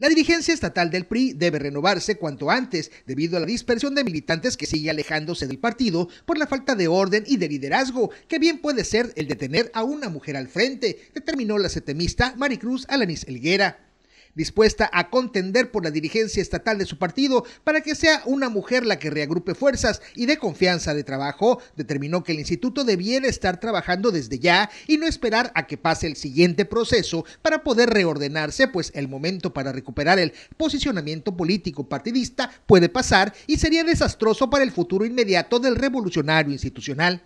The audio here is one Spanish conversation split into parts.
La dirigencia estatal del PRI debe renovarse cuanto antes, debido a la dispersión de militantes que sigue alejándose del partido por la falta de orden y de liderazgo, que bien puede ser el de tener a una mujer al frente, determinó la setemista Maricruz Alanis Elguera dispuesta a contender por la dirigencia estatal de su partido para que sea una mujer la que reagrupe fuerzas y de confianza de trabajo, determinó que el instituto debiera estar trabajando desde ya y no esperar a que pase el siguiente proceso para poder reordenarse, pues el momento para recuperar el posicionamiento político partidista puede pasar y sería desastroso para el futuro inmediato del revolucionario institucional.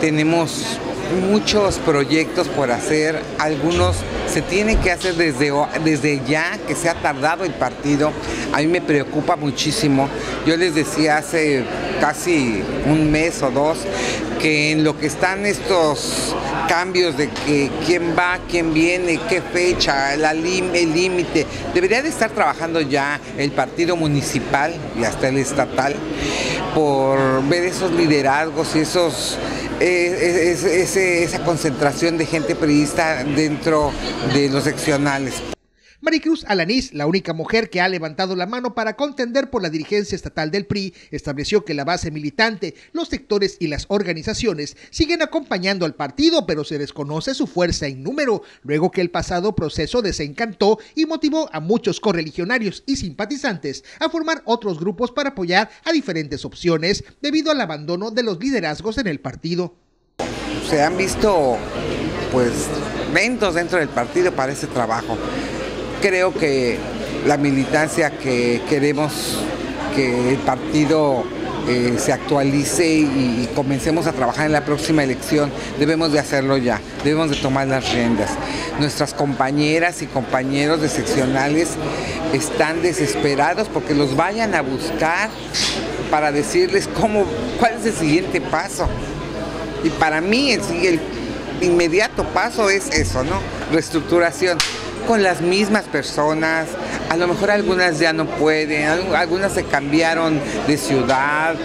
Tenemos muchos proyectos por hacer, algunos se tienen que hacer desde, desde ya, que se ha tardado el partido. A mí me preocupa muchísimo. Yo les decía hace casi un mes o dos que en lo que están estos cambios de que quién va, quién viene, qué fecha, el límite, debería de estar trabajando ya el partido municipal y hasta el estatal por ver esos liderazgos y esos esa concentración de gente periodista dentro de los seccionales. Maricruz Alanís, la única mujer que ha levantado la mano para contender por la dirigencia estatal del PRI, estableció que la base militante, los sectores y las organizaciones siguen acompañando al partido, pero se desconoce su fuerza en número, luego que el pasado proceso desencantó y motivó a muchos correligionarios y simpatizantes a formar otros grupos para apoyar a diferentes opciones debido al abandono de los liderazgos en el partido. Se han visto pues dentro del partido para ese trabajo creo que la militancia que queremos que el partido eh, se actualice y, comencemos a trabajar en la próxima elección, debemos de hacerlo ya, debemos de tomar las riendas. Nuestras compañeras y compañeros de seccionales están desesperados porque los vayan a buscar para decirles cómo, cuál es el siguiente paso. Y para mí el, el inmediato paso es eso, ¿no? Reestructuración con las mismas personas, a lo mejor algunas ya no pueden, algunas se cambiaron de ciudad,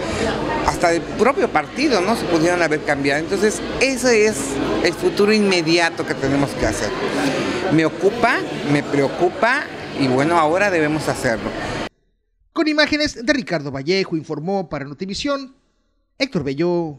hasta del propio partido, ¿no? Se pudieron haber cambiado. Entonces, ese es el futuro inmediato que tenemos que hacer. Me ocupa, me preocupa y bueno, ahora debemos hacerlo. Con imágenes de Ricardo Vallejo, informó para Notivisión Héctor Bello.